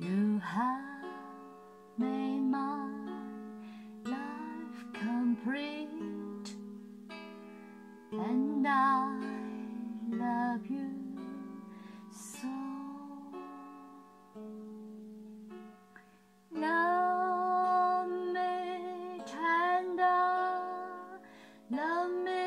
you have made my life complete and I love you so. Love me tender love me